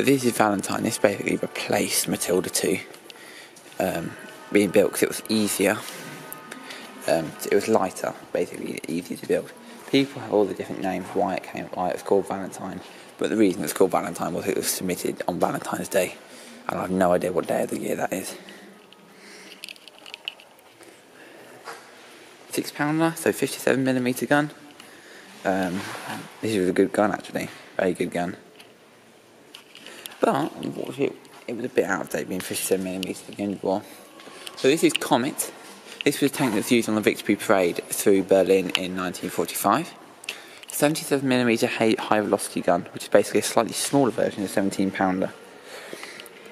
But this is Valentine. This basically replaced Matilda 2 um, being built because it was easier. Um, it was lighter, basically easier to build. People have all the different names why it came, why it was called Valentine. But the reason it was called Valentine was it was submitted on Valentine's Day, and I have no idea what day of the year that is. Six pounder, so 57 millimeter gun. Um, this is a good gun actually, very good gun. But unfortunately, it was a bit out of date being 57 millimeters at the end of the war. So this is Comet. This was a tank that's used on the Victory Parade through Berlin in 1945. 77mm high velocity gun, which is basically a slightly smaller version of 17 pounder.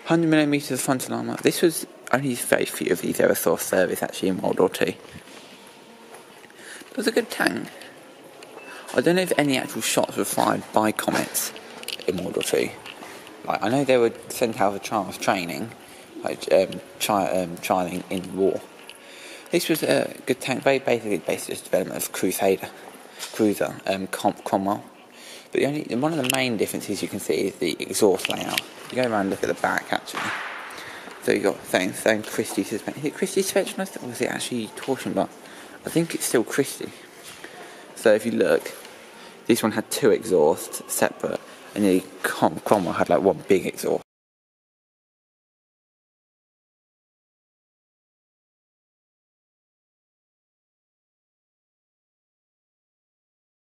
100mm of frontal armour. This was only very few of these ever saw service actually in World War II. It was a good tank. I don't know if any actual shots were fired by comets in World War II. Like I know they were sent out for trials training, like um, tri- um, trialing in war. This was a good tank, very basically based on the development of Crusader, Cruiser, um, Cromwell. But the only one of the main differences you can see is the exhaust layout. You go around and look at the back actually. So you got same same Christie suspension. Is it Christie suspension or was it actually torsion bar? I think it's still Christie. So if you look, this one had two exhausts separate, and the Cromwell had like one big exhaust.